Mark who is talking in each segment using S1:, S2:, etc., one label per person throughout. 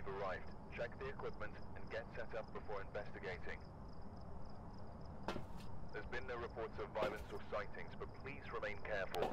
S1: We've arrived. Check the equipment and get set up before investigating. There's been no reports of violence or sightings, but please remain careful.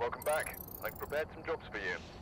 S1: Welcome back. I've prepared some jobs for you.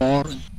S1: Morgen.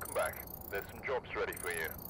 S1: Welcome back. There's some jobs ready for
S2: you.